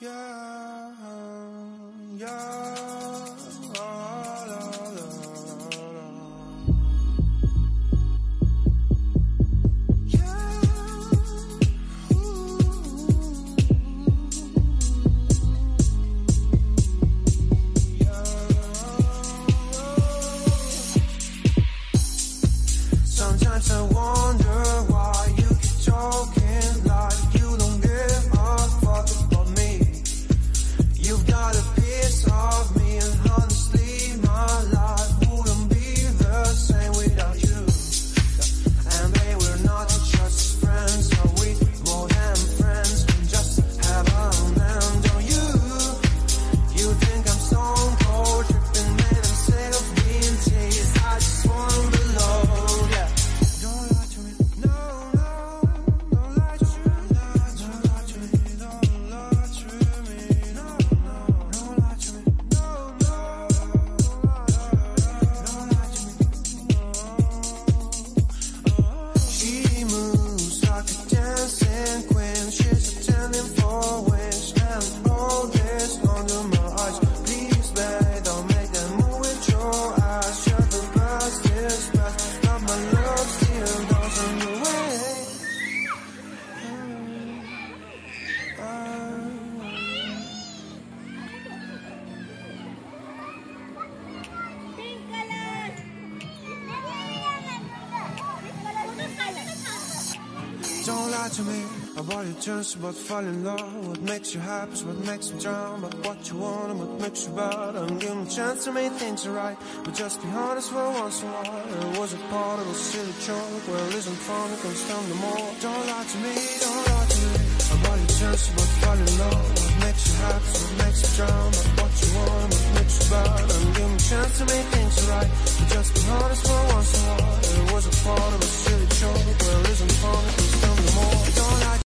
Yeah, yeah, You've a piece of me, Don't lie to me about your turns about falling in love. What makes you happy is what makes you drown. But what you want and what makes you bad. Give me a chance to make things right. But just be honest for once in a while. It was a part of a silly joke. Well, isn't fun, it can stand no more. Don't lie to me, don't lie to me about your turns about falling in love.